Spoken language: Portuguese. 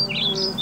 Hum.